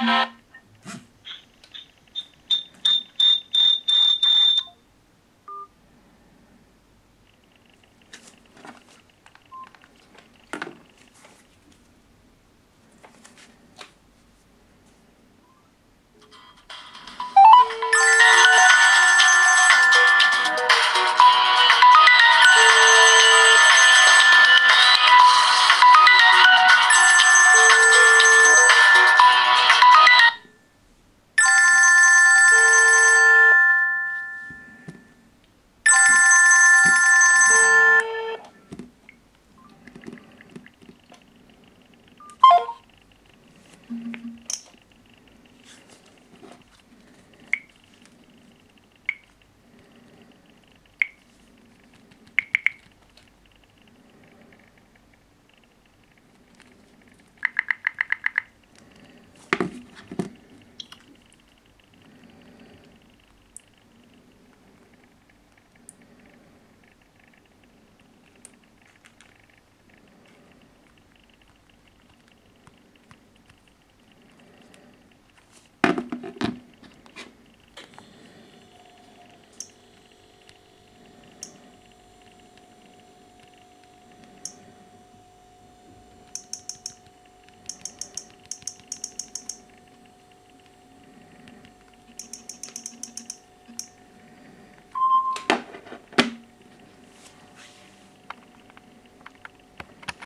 Bye.